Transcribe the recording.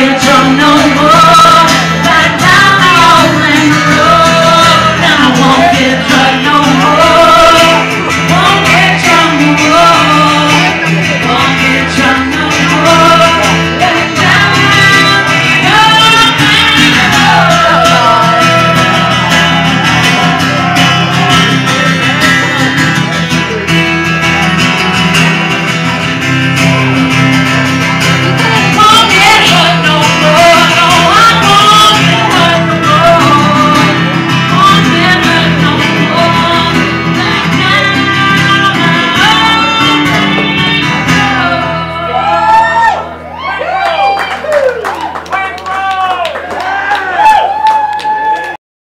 hear a drum no more.